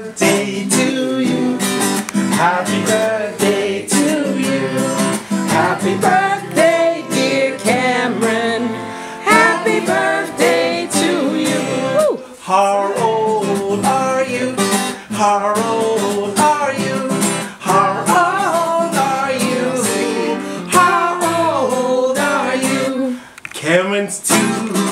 birthday to you. Happy birthday to you. Happy birthday, dear Cameron. Happy birthday to you. How old are you? How old are you? How old are you? How old are you? Cameron's two